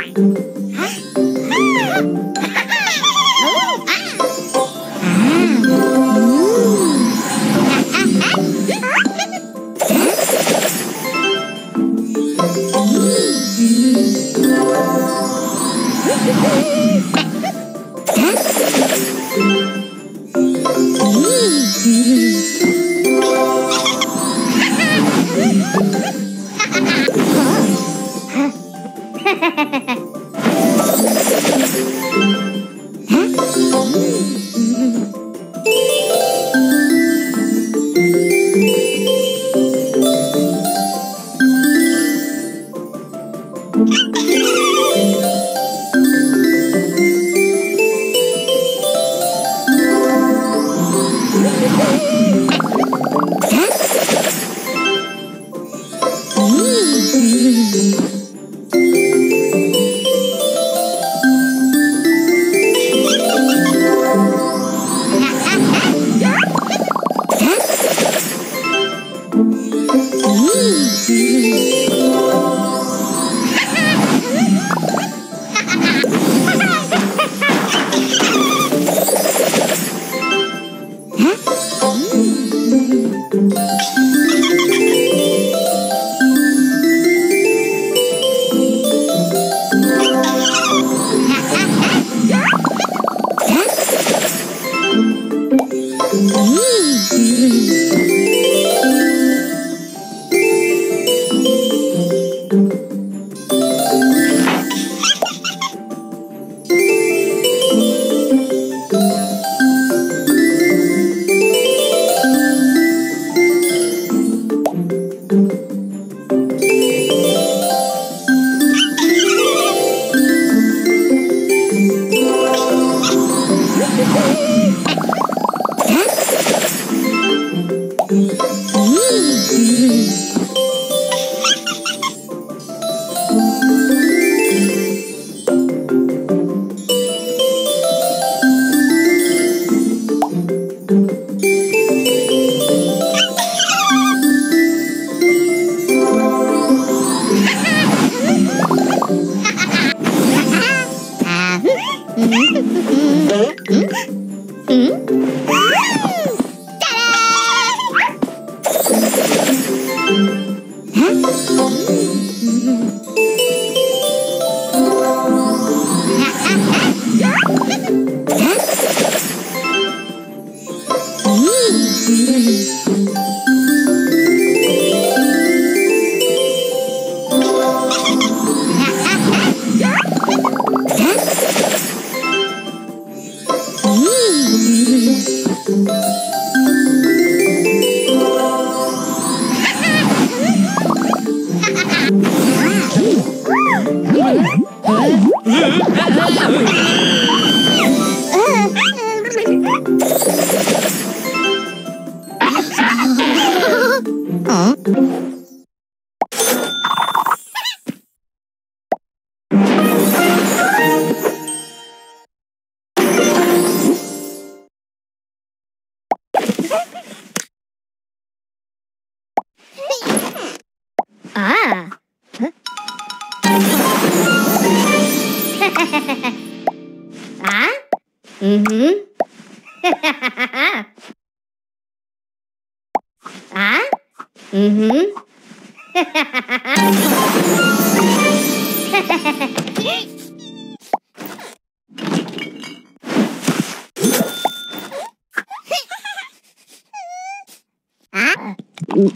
Ha ha ha! Hmm? 啊，嗯，啊，嗯哼，啊，嗯哼，啊，嗯。